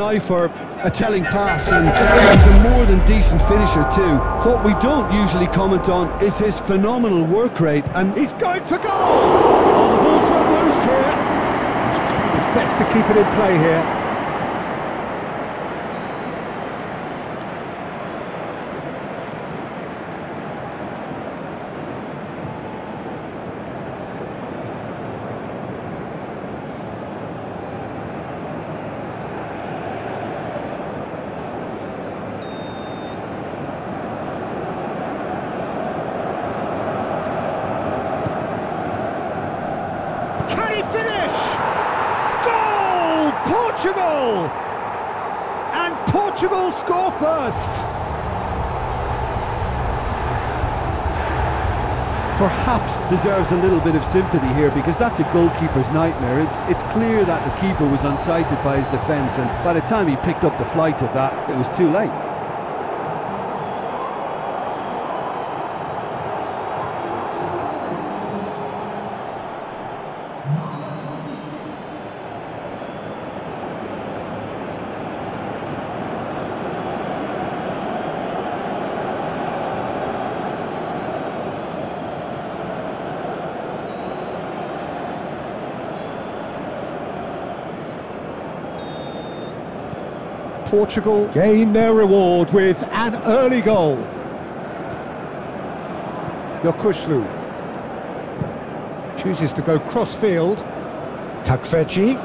eye for a telling pass and he's a more than decent finisher too. What we don't usually comment on is his phenomenal work rate and He's going for goal! Oh, the ball's run loose here. He's trying his best to keep it in play here. Can he finish? Goal! Portugal! And Portugal score first. perhaps deserves a little bit of sympathy here because that's a goalkeeper's nightmare. It's, it's clear that the keeper was unsighted by his defence and by the time he picked up the flight of that, it was too late. Portugal gain their reward with an early goal. Yokuşlu chooses to go cross-field. Kahveci.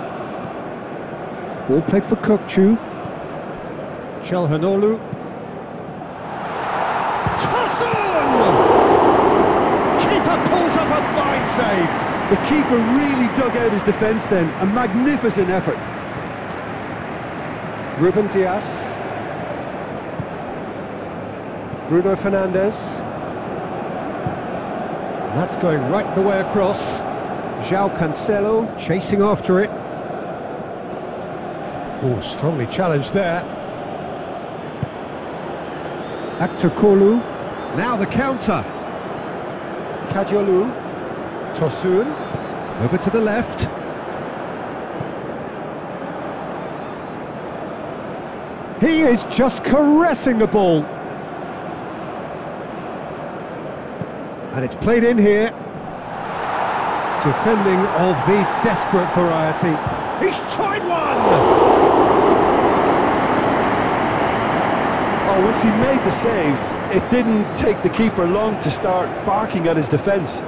Ball played for Kökçü. Çalhanoğlu. Tosun! Keeper pulls up a fine save. The keeper really dug out his defence then, a magnificent effort. Rúben Dias. Bruno Fernandes. That's going right the way across. João Cancelo chasing after it. Oh, strongly challenged there. Aktürkoğlu. Now the counter. Kadıoğlu. Tosun. Over to the left. He is just caressing the ball. And it's played in here. Defending of the desperate variety. He's tried one! Oh, once he made the save, it didn't take the keeper long to start barking at his defence.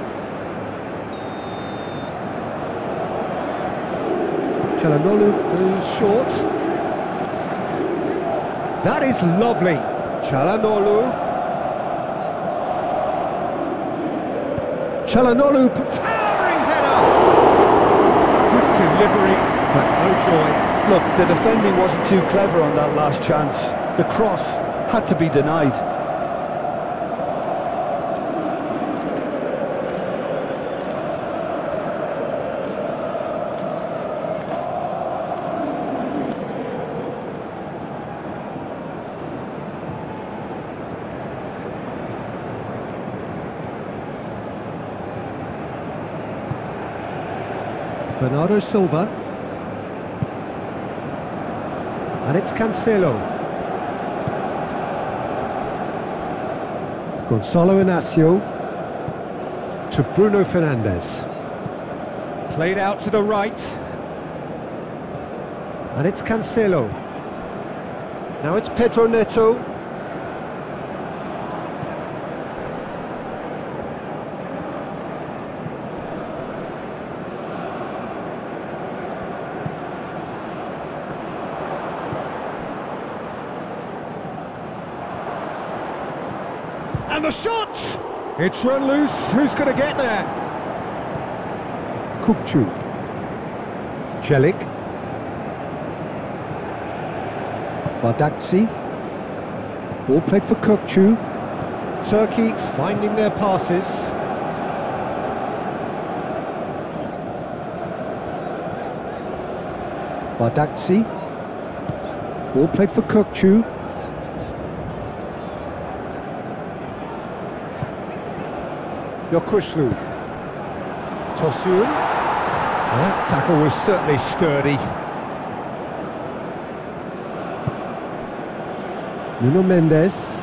Çalhanoğlu goes short. That is lovely. Çalhanoğlu. Çalhanoğlu, towering header. Good delivery, but no joy. Look, the defending wasn't too clever on that last chance. The cross had to be denied. Bernardo Silva. And it's Cancelo. Gonçalo Inácio to Bruno Fernandes. Played out to the right. And it's Cancelo. Now it's Pedro Neto. And the shot! It's run loose. Who's going to get there? Kökçü. Çelik. Bardakçı. Ball played for Kökçü. Turkey finding their passes. Bardakçı. Ball played for Kökçü. Yokuşlu. Tosun. That tackle was certainly sturdy. Nuno Mendes.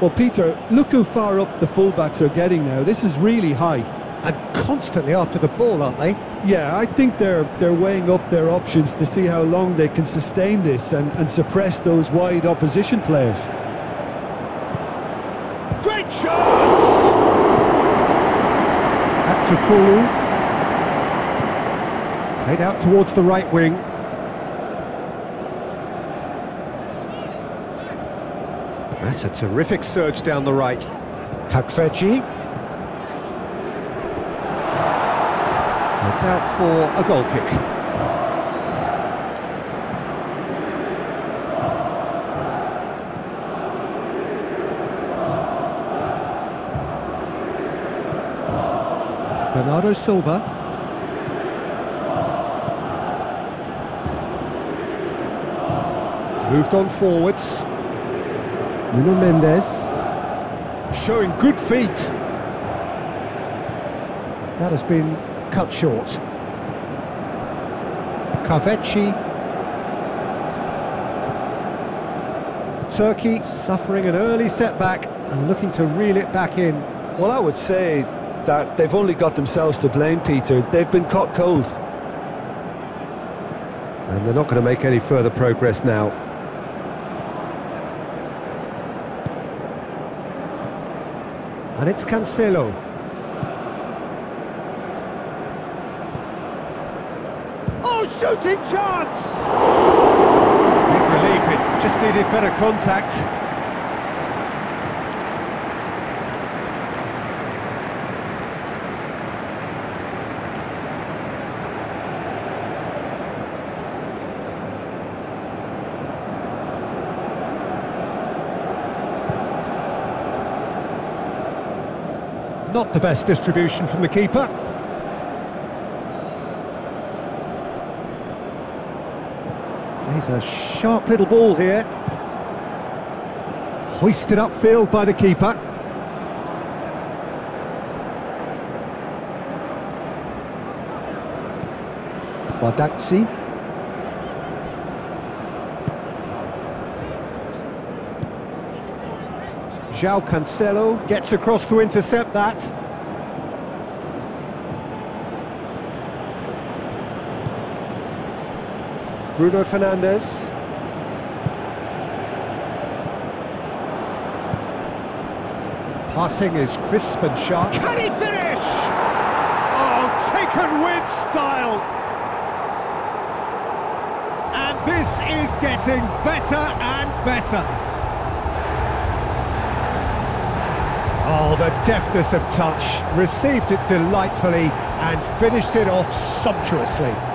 Well, Peter, look how far up the fullbacks are getting now. This is really high. And constantly after the ball, aren't they? Yeah, I think they're they're weighing up their options to see how long they can sustain this and, and suppress those wide opposition players. Chance! Aktürkoğlu. Played out towards the right wing. That's a terrific surge down the right. Kahveci. It's out for a goal kick. Bernardo Silva. Moved on forwards. Nuno Mendes. Showing good feet. That has been cut short. Kahveci. Turkey suffering an early setback and looking to reel it back in. Well, I would say that they've only got themselves to blame, Peter. They've been caught cold. And they're not going to make any further progress now. And it's Cancelo. Oh, shooting chance! Big relief, it just needed better contact. Not the best distribution from the keeper. He's a sharp little ball here. Hoisted upfield by the keeper. Bardakçı. João Cancelo gets across to intercept that. Bruno Fernandes. Passing is crisp and sharp. Can he finish? Oh, taken with style. And this is getting better and better. Oh, the deftness of touch, received it delightfully and finished it off sumptuously.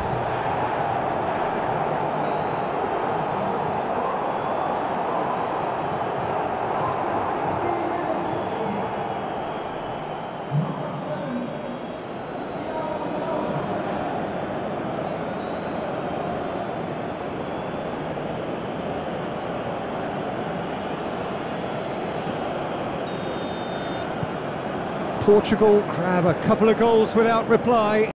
Portugal grab a couple of goals without reply.